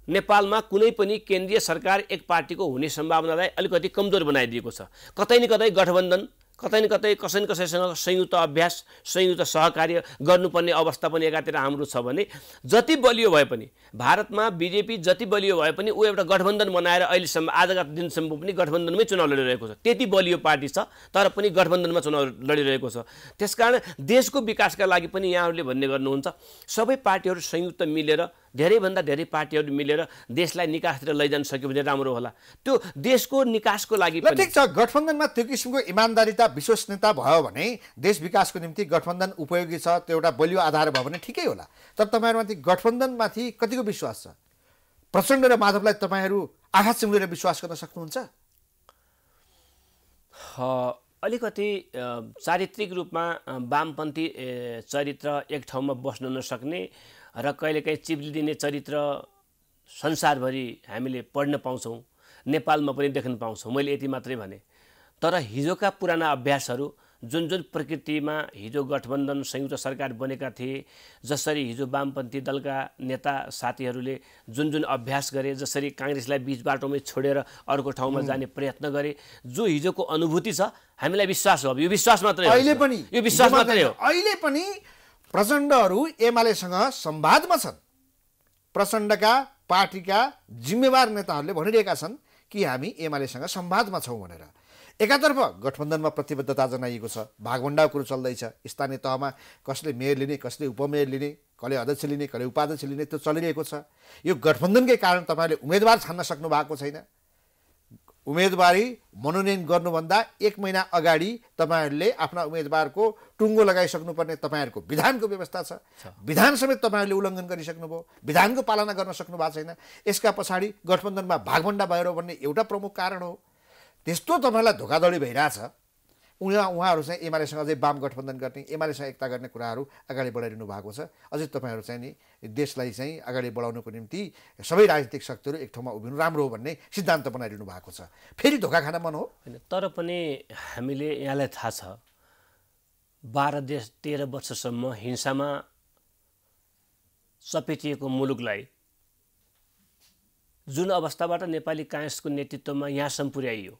नेपालमा कुनै पनि केन्द्रीय सरकार एक पार्टीको हुने सम्भावनालाई अलिकति कमजोर बनाइदिएको छ। कतै न कतै गठबन्धन कतै न कतै कसै न कसैसँग संयुक्त अभ्यास संयुक्त सहकार्य गर्नुपर्ने अवस्था पनि एकातिर हाम्रो छ भने जति बलियो भए पनि भारतमा बिजेपी जति बलियो भए पनि ऊ एउटा गठबन्धन बनाएर अहिलेसम्म आजका दिनसम्म पनि गठबन्धनमै चुनाव लडिरहेको छ। त्यति बलियो पार्टी छ तर पनि गठबन्धनमा चुनाव लडिरहेको छ। त्यसकारण देशको विकासका लागि पनि यहाँहरूले भन्ने गर्नुहुन्छ सबै पार्टीहरू संयुक्त मिलेर धेरैभन्दा धेरै पार्टीहरू मिलेर देशलाई निकासतिर लैजान सक्यो भने राम्रो होला। त्यो देशको निकासको लागि ठिक छ। गठबन्धनमा त्यो किसिमको इमान्दारिता विश्वसनीयता भयो भने देश विकासको निम्ति गठबन्धन उपयोगी छ त्यो एउटा बलियो आधार भयो भने ठिकै होला। तर तपाईँहरूमाथि गठबन्धनमाथि कतिको विश्वास छ? प्रचण्ड र माधवलाई तपाईँहरू आँखा चिम्लेर विश्वास गर्न सक्नुहुन्छ? अलिकति चारित्रिक रूपमा वामपन्थी चरित्र एक ठाउँमा बस्न नसक्ने र कहिलेकाहीँ चिप्लिदिने चरित्र संसारभरि हामीले पढ्न पाउँछौँ नेपालमा पनि देख्न पाउँछौँ। मैले यति मात्रै भने। तर हिजोका पुराना अभ्यासहरू जुन जुन प्रकृतिमा हिजो गठबन्धन संयुक्त सरकार बनेका थिए जसरी हिजो वामपन्थी दलका नेता साथीहरूले जुन जुन अभ्यास गरे जसरी काङ्ग्रेसलाई बिच बाटोमै छोडेर अर्को ठाउँमा जाने प्रयत्न गरे जो हिजोको अनुभूति छ हामीलाई विश्वास हो। यो विश्वास मात्रै हो। अहिले पनि। यो विश्वास मात्रै हो। अहिले पनि प्रचण्डहरू एमालेसँग संवादमा छन्। प्रचण्डका पार्टीका जिम्मेवार नेताहरूले भनिरहेका छन् कि हामी एमालेसँग संवादमा छौँ भनेर। एकातर्फ गठबन्धनमा प्रतिबद्धता जनाइएको छ। भागभण्डाको कुरो चल्दैछ। स्थानीय तहमा कसले मेयर लिने कसले उपमेयर लिने कसले अध्यक्ष लिने कसले उपाध्यक्ष लिने त्यो चलिरहेको छ। यो गठबन्धनकै कारण तपाईँहरूले उम्मेदवार छान्न सक्नु भएको छैन। उम्मेदवारी मनोनयन गर्नुभन्दा एक महिना अगाडि तपाईँहरूले आफ्ना उम्मेदवारको टुङ्गो लगाइसक्नुपर्ने तपाईँहरूको विधानको व्यवस्था छ। विधान समेत तपाईँहरूले उल्लङ्घन गरिसक्नुभयो। विधानको पालना गर्न सक्नु भएको छैन। यसका पछाडि गठबन्धनमा भागभन्डा भयो भन्ने एउटा प्रमुख कारण हो। त्यस्तो तपाईँलाई धोकाधडी भइरहेछ। उहाँ उहाँहरू चाहिँ एमालेसँग अझै वाम गठबन्धन गर्ने एमालेसँग एकता गर्ने कुराहरू अगाडि बढाइरहनु भएको छ। अझै तपाईँहरू चाहिँ नि देशलाई चाहिँ अगाडि बढाउनुको निम्ति सबै राजनीतिक शक्तिहरू एक ठाउँमा उभिनु राम्रो हो भन्ने सिद्धान्त बनाइरहनु भएको छ। फेरि धोका खान मन हो? होइन तर पनि हामीले यहाँलाई थाहा छ बाह्र देश तेह्र वर्षसम्म हिंसामा सपेटिएको मुलुकलाई जुन अवस्थाबाट नेपाली काङ्ग्रेसको नेतृत्वमा यहाँसम्म पुर्याइयो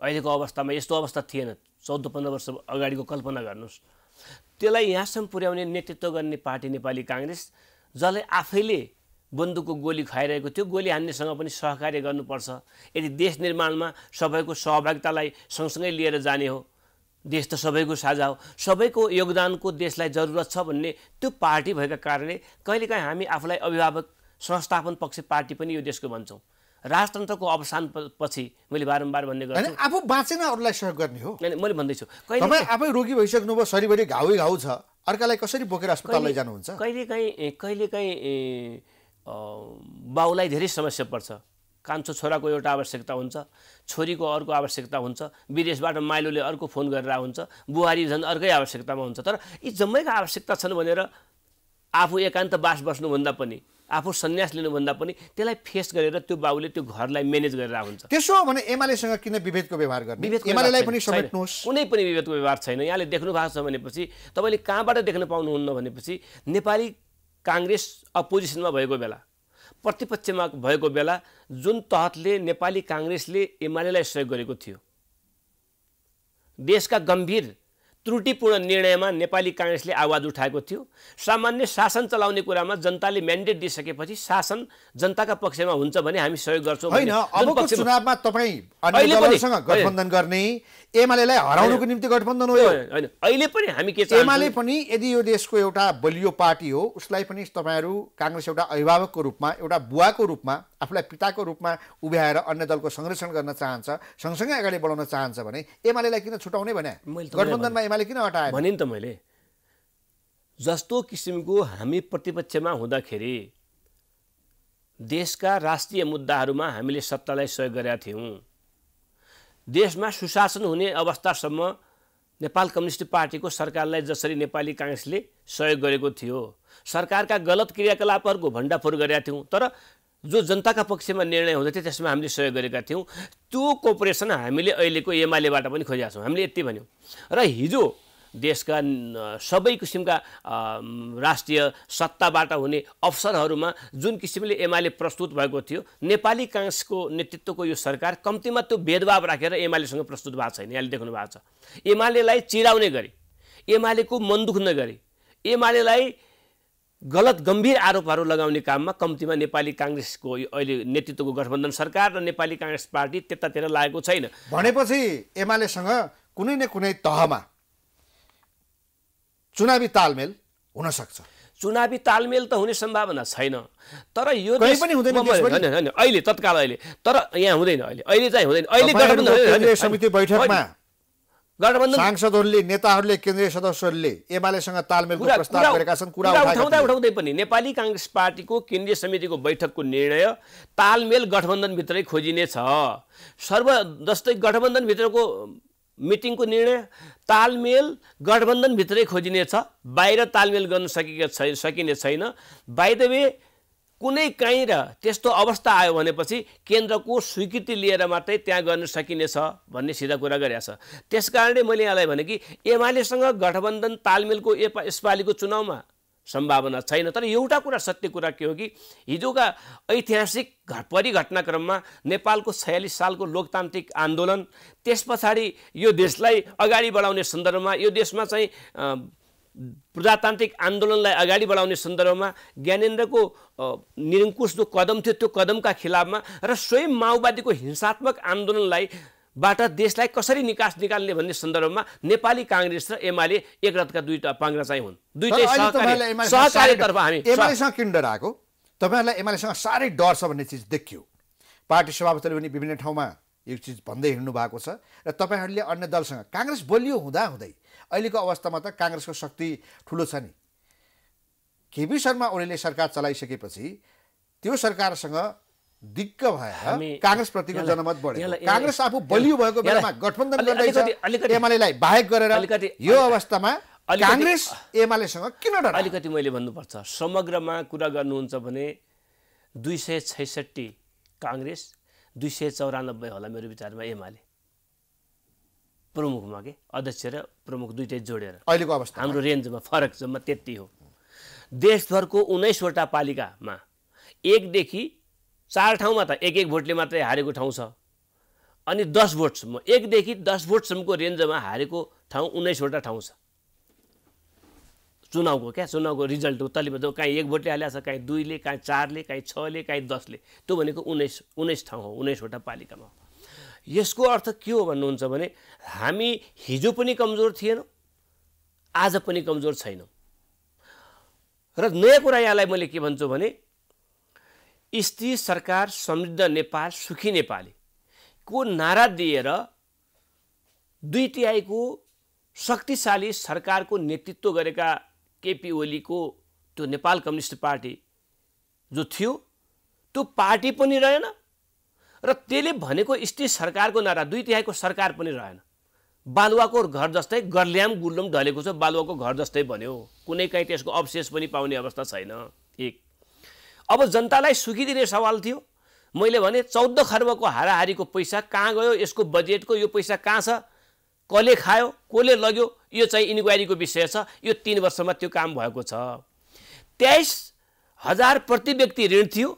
अहिलेको अवस्थामा यस्तो अवस्था थिएन। चौध पन्ध्र वर्ष अगाडिको कल्पना गर्नुहोस्। त्यसलाई यहाँसम्म पुर्याउने नेतृत्व गर्ने पार्टी नेपाली काङ्ग्रेस जसले आफैले बन्दुकको गोली खाइरहेको थियो गोली हान्नेसँग पनि सहकार्य गर्नुपर्छ। यदि देश निर्माणमा सबैको सहभागितालाई सँगसँगै लिएर जाने हो देश त सबैको साझा हो सबैको योगदानको देशलाई जरुरत छ भन्ने त्यो पार्टी भएका कारणले कहिलेकाहीँ हामी आफूलाई अभिभावक संस्थापन पक्ष पार्टी पनि यो देशको भन्छौँ। राजतन्त्रको अवसान पछि मैले बारम्बार भन्ने गर्छु। आफू बाँचेन अरूलाई सहयोग गर्ने हो। होइन, मैले भन्दैछु। तपाईँ आफै रोगी भइसक्नुभयो शरीरभरि घाउ घाउ छ। अर्कालाई कसरी बोकेर अस्पताल लैजानुहुन्छ कहिलेकाहीँ कहिलेकाहीँ बाउलाई धेरै समस्या पर्छ। कान्छो छोराको एउटा आवश्यकता हुन्छ छोरीको अर्को आवश्यकता हुन्छ विदेशबाट माइलोले अर्को फोन गरेर हुन्छ बुहारी झन् अर्कै आवश्यकतामा हुन्छ। तर यी जम्मैका आवश्यकता छन् भनेर आफू एकान्त बास बस्नुभन्दा पनि आफू सन्यास लिनुभन्दा पनि त्यसलाई फेस गरेर त्यो बाबुले त्यो घरलाई म्यानेज गरेर हुन्छ त्यसो हो भने एमालेसँग किन विभेदको व्यवहार गर्ने? एमालेलाई पनि। समेट्नुहोस्। कुनै पनि विभेदको व्यवहार छैन। यहाँले देख्नु भएको छ भनेपछि तपाईँले कहाँबाट देख्न पाउनुहुन्न भनेपछि नेपाली काङ्ग्रेस अपोजिसनमा भएको बेला प्रतिपक्षमा भएको बेला जुन तहतले नेपाली काङ्ग्रेसले एमालेलाई सहयोग गरेको थियो देशका गम्भीर त्रुटिपूर्ण निर्णयमा नेपाली काङ्ग्रेसले आवाज उठाएको थियो। सामान्य शासन चलाउने कुरामा जनताले म्यान्डेट दिइसकेपछि शासन जनताका पक्षमा हुन्छ भने हामी सहयोग गर्छौँ होइन अबको चुनावमा तपाईँ गठबन्धन गर्ने एमालेलाई हराउनुको निम्ति गठबन्धन हो होइन अहिले पनि हामी के एमाले पनि यदि यो देशको एउटा बलियो पार्टी हो उसलाई पनि तपाईँहरू काङ्ग्रेस एउटा अभिभावकको रूपमा एउटा बुवाको रूपमा आफूलाई पिताको रूपमा उभ्याएर अन्य दलको संरक्षण गर्न चाहन्छ सँगसँगै अगाडि बढाउन चाहन्छ भने एमालेलाई किन छुटाउने भने? गठबन्धनमा एमाले किन हटाए भने नि त मैले जस्तो किसिमको हामी प्रतिपक्षमा हुँदाखेरि देशका राष्ट्रिय मुद्दाहरूमा हामीले सत्तालाई सहयोग गरेका थियौँ। देशमा सुशासन हुने अवस्थासम्म नेपाल कम्युनिस्ट पार्टीको सरकारलाई जसरी नेपाली काङ्ग्रेसले सहयोग गरेको थियो सरकारका गलत क्रियाकलापहरूको भण्डाफोर गरेका थियौँ तर जो जनताका पक्षमा निर्णय हुँदै थियो त्यसमा हामीले सहयोग गरेका थियौँ। त्यो कोअपरेसन हामीले अहिलेको एमालेबाट पनि खोजेका छौँ। हामीले यति भन्यौँ। र हिजो देशका सबै किसिमका राष्ट्रिय सत्ताबाट हुने अवसरहरूमा जुन किसिमले एमाले प्रस्तुत भएको थियो नेपाली काङ्ग्रेसको नेतृत्वको यो सरकार कम्तीमा त्यो भेदभाव राखेर एमालेसँग प्रस्तुत भएको छैन। यहाँले देख्नु भएको छ। एमालेलाई चिराउने गरी। एमालेको मन दुख्न गरी। एमालेलाई गलत गम्भीर आरोपहरू लगाउने काममा कम्तीमा नेपाली काङ्ग्रेसको यो अहिले नेतृत्वको गठबन्धन सरकार र नेपाली काङ्ग्रेस पार्टी त्यतातिर लागेको छैन। भनेपछि एमालेसँग कुनै न कुनै तहमा चुनावी तालमेल हुन सक्छ चुनावी तालमेल त हुने सम्भावना छैन। तर यो पनि हुँदैन? होइन, अहिले तत्काल अहिले। तर यहाँ हुँदैन अहिले। अहिले चाहिँ हुँदैन। अहिले समिति बैठकमा गठबन्धन सांसदहरूले नेताहरूले केन्द्रीय सदस्यहरूले एमालेसँग तालमेलको प्रस्ताव गरेका छन् कुरा उठाउँदा। उठाउँदै पनि नेपाली काङ्ग्रेस पार्टीको केन्द्रीय समितिको बैठकको निर्णय तालमेल गठबन्धनभित्रै खोजिनेछ। सर्व जस्तै गठबन्धनभित्रको मिटिङको निर्णय तालमेल गठबन्धनभित्रै खोजिनेछ। बाहिर तालमेल गर्न सकिएको छैन सकिने छैन। बाई द वे कुनै काहीँ र त्यस्तो अवस्था आयो भनेपछि केन्द्रको स्वीकृति लिएर मात्रै त्यहाँ गर्न सकिनेछ भन्ने सिधा कुरा गरिरहेको छ। त्यस कारणले मैले यहाँलाई भने कि एमालेसँग गठबन्धन तालमेलको यसपालिको चुनावमा सम्भावना छैन तर एउटा कुरा सत्य कुरा के हो कि हिजोका ऐतिहासिक परिघटनाक्रममा नेपालको छयालिस सालको लोकतान्त्रिक आन्दोलन त्यस पछाडि यो देशलाई अगाडि बढाउने सन्दर्भमा यो देशमा चाहिँ प्रजातान्त्रिक आन्दोलनलाई अगाडि बढाउने सन्दर्भमा ज्ञानेन्द्रको निरङ्कुश जो कदम थियो त्यो कदमका खिलाफमा र स्वयं माओवादीको हिंसात्मक आन्दोलनलाई बाट देशलाई कसरी निकास निकाल्ने भन्ने सन्दर्भमा नेपाली काङ्ग्रेस र एमाले एक रथका दुईटा पाङ्ग्रा चाहिँ हुन्। दुईटै सहकारीतर्फ हामी एमालेसँग किन तपाईँहरूलाई एमालेसँग साह्रै डर छ भन्ने चिज देखियो। पार्टी सभापतिले पनि विभिन्न ठाउँमा यो चिज भन्दै हिँड्नु भएको छ। र तपाईँहरूले अन्य दलसँग काङ्ग्रेस बलियो हुँदा हुँदै अहिलेको अवस्थामा त काङ्ग्रेसको शक्ति ठुलो छ नि। केपी शर्मा ओलीले सरकार चलाइसकेपछि त्यो सरकारसँग दिक्क भएर काङ्ग्रेसप्रतिको यहाँलाई- जनमत बढ्यो। काङ्ग्रेस आफू बलियो भएको बेलामा गठबन्धन गर्दैछ एमालेलाई बाहेक गरेर अलिकति- यो अवस्थामा काङ्ग्रेस एमालेसँग किन डर अलिकति मैले भन्नुपर्छ समग्रमा कुरा गर्नुहुन्छ भने दुई सय छैसठी काङ्ग्रेस दुई सय चौरानब्बे होला मेरो विचारमा एमाले। प्रमुखमा के अध्यक्ष र प्रमुख दुइटै जोडेर। अहिलेको अवस्था हाम्रो रेन्जमा फरक जम्मा त्यति हो। देशभरको उन्नाइसवटा पालिकामा एकदेखि चार ठाउँमा त एक एक भोटले मात्रै हारेको ठाउँ छ। अनि दस भोटसम्म एकदेखि दस भोटसम्मको रेन्जमा हारेको ठाउँ उन्नाइसवटा ठाउँ छ। चुनावको क्या चुनावको रिजल्ट हो तलिब काहीँ एक भोटले हालेको छ काहीँ दुईले काहीँ चारले काहीँ छले काहीँ दसले। त्यो भनेको उन्नाइस उन्नाइस ठाउँ हो उन्नाइसवटा पालिकामा हो। यसको अर्थ के हो भन्नुहुन्छ भने हामी हिजो पनि कमजोर थिएनौँ आज पनि कमजोर छैनौँ। र नयाँ कुरा यहाँलाई मैले के भन्छु भने स्थिर सरकार समृद्ध नेपाल सुखी नेपाली को नारा दिएर दुई तिहाईको शक्तिशाली सरकारको नेतृत्व गरेका केपी ओलीको त्यो नेपाल कम्युनिस्ट पार्टी जो थियो त्यो पार्टी पनि रहेन र त्यसले भनेको स्थिर सरकारको नारा दुई तिहाईको सरकार पनि रहेन। बालुवाको घर जस्तै गर्ल्याम गुल्लुम ढलेको छ बालुवाको घर जस्तै भन्यो। कुनै काहीँ त्यसको अवशेष पनि पाउने अवस्था छैन। एक। अब जनतालाई सुखी दिने सवाल थियो। मैले भने चौध खर्बको हाराहारीको पैसा कहाँ गयो? यसको बजेटको यो पैसा कहाँ छ? कसले खायो? कसले लग्यो? यो चाहिँ इन्क्वायरीको विषय छ। यो तिन वर्षमा त्यो काम भएको छ। तेइस हजार प्रति व्यक्ति ऋण थियो।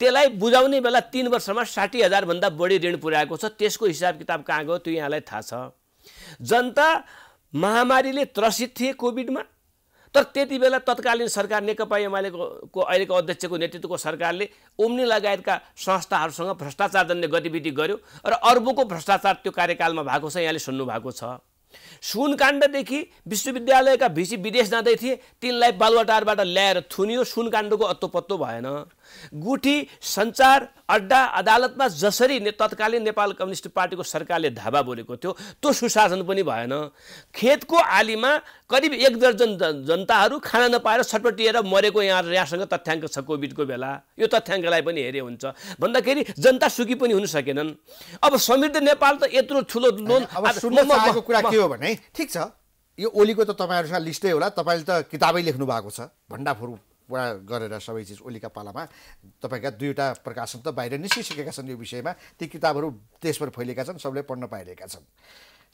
त्यसलाई बुझाउने बेला तिन वर्षमा साठी हजारभन्दा बढी ऋण पुर्याएको छ। त्यसको हिसाब किताब कहाँ गयो त्यो यहाँलाई थाहा छ। जनता महामारीले त्रसित थिए कोभिडमा। तर त्यति बेला तत्कालीन सरकार नेकपा एमालेको अहिलेको अध्यक्षको नेतृत्वको सरकारले ओम्नी लगायतका संस्थाहरूसँग भ्रष्टाचारजन्य गतिविधि गर्यो। र अर्बको भ्रष्टाचार त्यो कार्यकालमा भएको छ यहाँले सुन्नु भएको छ। सुनकाण्डदेखि विश्वविद्यालयका भिसी विदेश जाँदै थिए। तिनलाई बालुवाटारबाट ल्याएर थुनियो। सुनकाण्डको अत्तो भएन। गुठी सञ्चार अड्डा अदालतमा जसरी ने तत्कालीन नेपाल कम्युनिस्ट पार्टीको सरकारले धावा बोलेको थियो त्यो सुशासन पनि भएन। खेतको आलीमा करिब एक दर्जन जन- जनताहरू खाना नपाएर छटपटिएर मरेको यहाँ यहाँसँग तथ्याङ्क छ कोभिडको बेला। यो तथ्याङ्कलाई पनि हेरे हुन्छ। भन्दाखेरि जनता सुखी पनि हुन सकेनन्। अब समृद्ध नेपाल त यत्रो ठुलो लोन कुरा के हो भने ठिक छ यो ओलीको त तपाईँहरूसँग लिस्टै होला तपाईँले त किताबै लेख्नु भएको छ भण्डाफोर पुरा गरेर सबै चिज ओलीका पालामा तपाईँका दुईवटा प्रकाशन त बाहिर निस्किसकेका छन् यो विषयमा। ती किताबहरू देशभर फैलिएका छन् सबले पढ्न पाइरहेका छन्।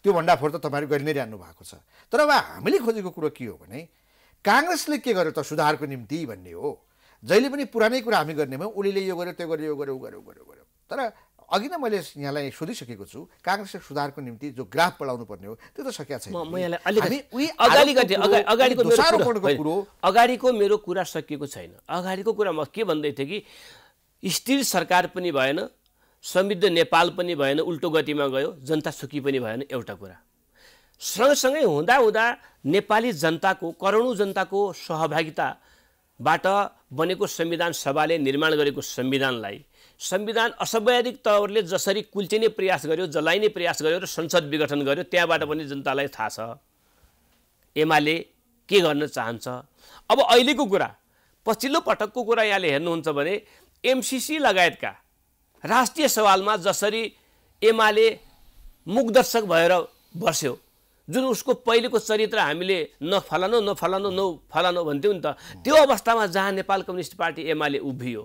त्यो भण्डाफोर त तपाईँहरू गरि नै रहनु भएको छ। तर अब हामीले खोजेको कुरो के हो भने काङ्ग्रेसले के गर्यो त सुधारको निम्ति भन्ने हो। जहिले पनि पुरानै कुरा हामी गर्ने भयो ओलीले यो गर्यो त्यो गर्यो यो गर्यो गर्यो गर्यो गर्यो। तर अघि नै मैले यहाँलाई सोधिसकेको छु काङ्ग्रेसले सुधारको निम्ति जो ग्राफ बढाउनु पर्ने हो त्यो त सकिया छैन। अगाडिको मेरो कुरा- कुरो होइन, अगाडिको मेरो कुरा सकिएको छैन। अगाडिको कुरा म के भन्दै थिएँ कि स्थिर सरकार पनि भएन समृद्ध नेपाल पनि भएन उल्टो गतिमा गयो जनता सुखी पनि भएन एउटा कुरा। सँगसँगै हुँदा हुँदा नेपाली जनताको करोडौँ जनताको सहभागिताबाट बनेको संविधान सभाले निर्माण गरेको संविधानलाई संविधान असंवैधानिक तौरले जसरी कुल्चिने प्रयास गर्यो जलाइने प्रयास गर्यो र संसद विघटन गर्यो त्यहाँबाट पनि जनतालाई थाहा छ। एमाले के गर्न चाहन्छ? अब अहिलेको कुरा पछिल्लो पटकको कुरा यहाँले हेर्नुहुन्छ भने एमसिसी लगायतका राष्ट्रिय सवालमा जसरी एमाले मुखदर्शक भएर बस्यो जुन उसको पहिलेको चरित्र हामीले नफलानु नफलानु न फलानु भन्थ्यौँ नि त त्यो अवस्थामा जहाँ नेपाल कम्युनिस्ट पार्टी एमाले उभियो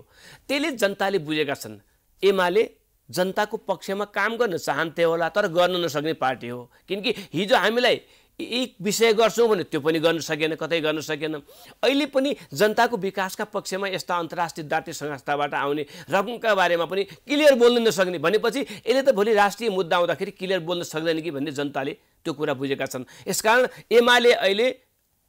त्यसले जनताले बुझेका छन्। एमाले जनताको पक्षमा काम गर्न चाहन्थे होला तर गर्न नसक्ने पार्टी हो। किनकि हिजो हामीलाई एक विषय गर्छौँ भने त्यो पनि गर्न सकेन कतै गर्न सकेन। अहिले पनि जनताको विकासका पक्षमा यस्ता अन्तर्राष्ट्रिय दार्टी संस्थाबाट आउने रकमका बारेमा पनि क्लियर बोल्न नसक्ने भनेपछि यसले त भोलि राष्ट्रिय मुद्दा आउँदाखेरि क्लियर बोल्न सक्दैन कि भन्ने जनताले त्यो कुरा बुझेका छन्। यसकारण एमाले अहिले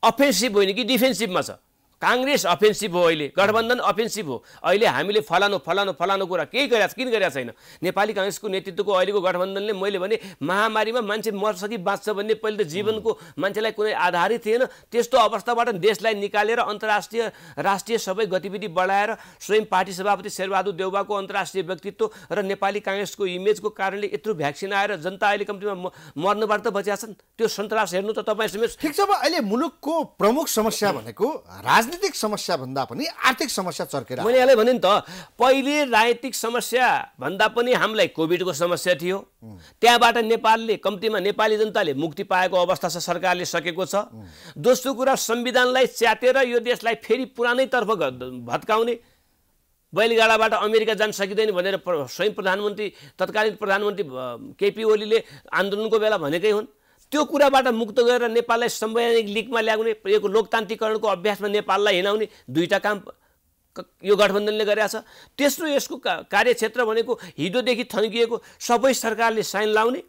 अफेन्सिभ होइन कि डिफेन्सिभमा छ। काङ्ग्रेस अफेन्सिभ हो अहिले गठबन्धन अफेन्सिभ हो। अहिले हामीले फलानु फलानु फलानु कुरा केही गरेका केही गरेका छैन? नेपाली काङ्ग्रेसको नेतृत्वको अहिलेको गठबन्धनले मैले भने महामारीमा मान्छे मर्छ कि बाँच्छ भन्ने पहिले त जीवनको मान्छेलाई कुनै आधारै थिएन। त्यस्तो अवस्थाबाट देशलाई निकालेर अन्तर्राष्ट्रिय राष्ट्रिय सबै गतिविधि बढाएर स्वयं पार्टी सभापति शेरबहादुर देउबाको अन्तर्राष्ट्रिय व्यक्तित्व र नेपाली काङ्ग्रेसको इमेजको कारणले यत्रो भ्याक्सिन आएर जनता अहिले कम्तीमा मर्नबाट त बचिया छन्। त्यो सन्तास हेर्नु त तपाईँ समेत ठिक छ अब अहिले मुलुकको प्रमुख समस्या भनेको राजनीतिक समस्या भन्दा पनि आर्थिक समस्या चर्केर। मैले यसलाई भने नि त पहिले राजनीतिक समस्या भन्दा पनि हामीलाई कोभिडको समस्या थियो। त्यहाँबाट नेपालले कम्तीमा नेपाली जनताले मुक्ति पाएको अवस्था छ सरकारले सकेको छ। दोस्रो कुरा संविधानलाई च्यातेर यो देशलाई फेरि पुरानैतर्फ भत्काउने। बैलगाडाबाट अमेरिका जान सकिँदैन भनेर स्वयं प्रधानमन्त्री तत्कालीन प्रधानमन्त्री केपी ओलीले आन्दोलनको बेला भनेकै हुन्। त्यो कुराबाट मुक्त गरेर नेपाललाई संवैधानिक लिगमा ल्याउने यो लोकतान्त्रिकरणको अभ्यासमा नेपाललाई हिँडाउने दुईवटा काम यो गठबन्धनले गरेका छ। तेस्रो यसको कार्यक्षेत्र भनेको हिजोदेखि थन्किएको सबै सरकारले साइन लाउने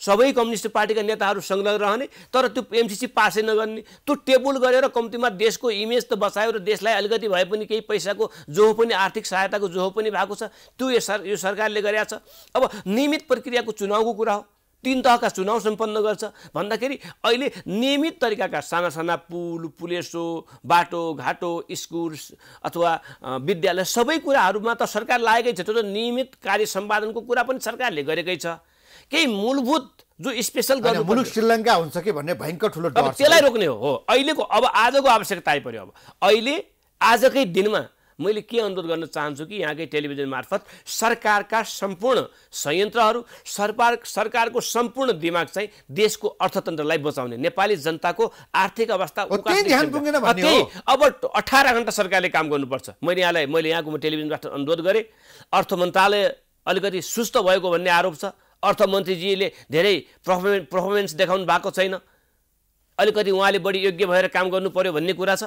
सबै कम्युनिस्ट पार्टीका नेताहरू संलग्न रहने तर त्यो एमसिसी पासै नगर्ने त्यो टेबल गरेर कम्तीमा देशको इमेज त बचायो र देशलाई अलिकति भए पनि केही पैसाको जोहो पनि आर्थिक सहायताको जोहो पनि भएको छ त्यो यो सर यो सरकारले गरेका अब नियमित प्रक्रियाको चुनावको कुरा हो। तिन तहका चुनाव सम्पन्न गर्छ। भन्दाखेरि अहिले नियमित तरिकाका साना साना पुल पुलेसो बाटो घाटो स्कुल अथवा विद्यालय सबै कुराहरूमा त सरकार लागेकै छ। त्यो त नियमित कार्य सम्पादनको कुरा पनि सरकारले गरेकै छ। केही मूलभूत जो स्पेसल मुलुक श्रीलङ्का हुन्छ कि भन्ने भयङ्कर ठुलो त्यसलाई रोक्ने हो। हो अहिलेको अब आजको आवश्यकता आइपऱ्यो अब। अहिले आजकै दिनमा मैले के अनुरोध गर्न चाहन्छु कि यहाँकै टेलिभिजन मार्फत सरकारका सम्पूर्ण संयन्त्रहरू सरकार सरकारको सम्पूर्ण दिमाग चाहिँ देशको अर्थतन्त्रलाई बचाउने नेपाली जनताको आर्थिक अवस्था। अब अठार घन्टा सरकारले काम गर्नुपर्छ। मैले यहाँलाई मैले यहाँको म टेलिभिजनबाट अनुरोध गरेँ अर्थ मन्त्रालय अलिकति सुस्त भएको भन्ने आरोप छ। अर्थमन्त्रीजीले धेरै पर्फर्मेन्स पर्फर्मेन्स देखाउनु भएको छैन। अलिकति उहाँले बढी योग्य भएर काम गर्नु पर्यो भन्ने कुरा छ।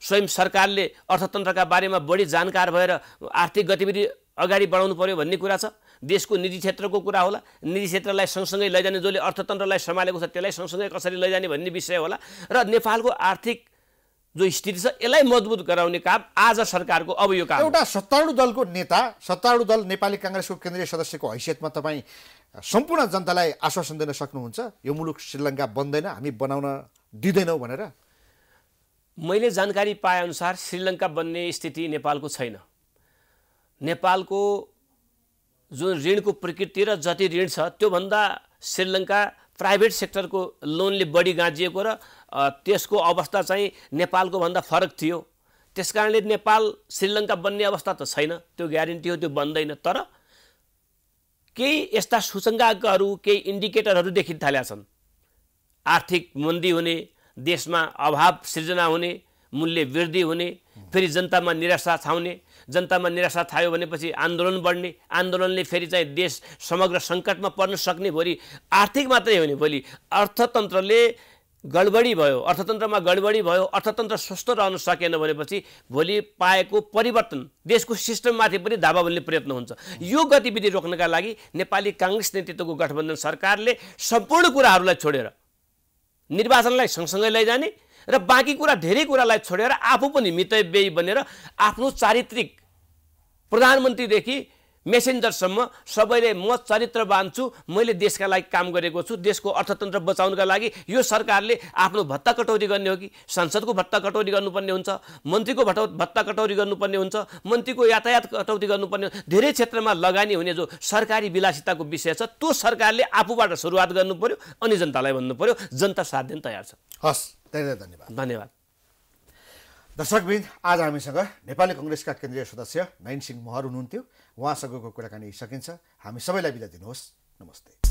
स्वयं सरकारले अर्थतन्त्रका बारेमा बढी जानकार भएर आर्थिक गतिविधि अगाडि बढाउनु पर्यो भन्ने कुरा छ। देशको निजी क्षेत्रको कुरा होला। निजी क्षेत्रलाई सँगसँगै लैजाने जसले अर्थतन्त्रलाई सम्हालेको छ त्यसलाई सँगसँगै कसरी लैजाने भन्ने विषय होला। र नेपालको आर्थिक जो स्थिति छ यसलाई मजबुत गराउने काम आज सरकारको अब यो काम। एउटा सत्तारूढ दलको नेता सत्तारूढ दल नेपाली काङ्ग्रेसको केन्द्रीय सदस्यको हैसियतमा तपाईँ सम्पूर्ण जनतालाई आश्वासन दिन सक्नुहुन्छ। यो मुलुक श्रीलङ्का बन्दैन हामी बनाउन दिँदैनौँ भनेर मैले जानकारी पाएअनुसार श्रीलङ्का बन्ने स्थिति नेपालको छैन। नेपालको जुन ऋणको प्रकृति र जति ऋण छ त्योभन्दा श्रीलङ्का प्राइभेट सेक्टरको लोनले बढी गाँजिएको र त्यसको अवस्था चाहिँ नेपालको भन्दा फरक थियो। त्यस कारणले नेपाल श्रीलङ्का बन्ने अवस्था त छैन त्यो ग्यारेन्टी हो त्यो बन्दैन। तर केही यस्ता सूचकाङ्कहरू केही इन्डिकेटरहरू देखिन थालेका छन्। आर्थिक मन्दी हुने देशमा अभाव सृजना हुने मूल्य वृद्धि हुने फेरि जनतामा निराशा छाउने जनतामा निराशा थायो भनेपछि आन्दोलन बढ्ने आन्दोलनले फेरि चाहिँ देश समग्र सङ्कटमा पर्न सक्ने भोलि आर्थिक मात्रै हो नि भोलि अर्थतन्त्रले गडबडी भयो अर्थतन्त्रमा गडबडी भयो अर्थतन्त्र स्वस्थ रहन सकेन भनेपछि भोलि पाएको परिवर्तन देशको सिस्टममाथि पनि धावा बोल्ने प्रयत्न हुन्छ। यो गतिविधि रोक्नका लागि नेपाली काङ्ग्रेस नेतृत्वको गठबन्धन सरकारले सम्पूर्ण कुराहरूलाई छोडेर निर्वाचनलाई सँगसँगै लैजाने र बाँकी कुरा धेरै कुरालाई छोडेर आफू पनि मितव्ययी बनेर आफ्नो चारित्रिक प्रधानमन्त्रीदेखि मेसेन्जरसम्म सबैले म चरित्रवान छु मैले देशका लागि काम गरेको छु। देशको अर्थतन्त्र बचाउनका लागि यो सरकारले आफ्नो भत्ता कटौती गर्ने हो कि? संसदको भत्ता कटौती गर्नुपर्ने हुन्छ। मन्त्रीको भट्टा भत्ता कटौती गर्नुपर्ने हुन्छ। मन्त्रीको यातायात कटौती गर्नुपर्ने धेरै क्षेत्रमा लगानी हुने जो सरकारी विलासिताको विषय छ त्यो सरकारले आफूबाट सुरुवात गर्नु पर्यो अनि जनतालाई भन्नु पर्यो जनता साथ दिन तयार छ। हस् धेरै धेरै धन्यवाद। धन्यवाद। दर्शकबिन आज हामीसँग नेपाली कङ्ग्रेसका केन्द्रीय सदस्य नयन सिंह महर हुनुहुन्थ्यो। उहाँसँगको कुराकानी सकिन्छ। हामी सबैलाई बिदा दिनुहोस्। नमस्ते।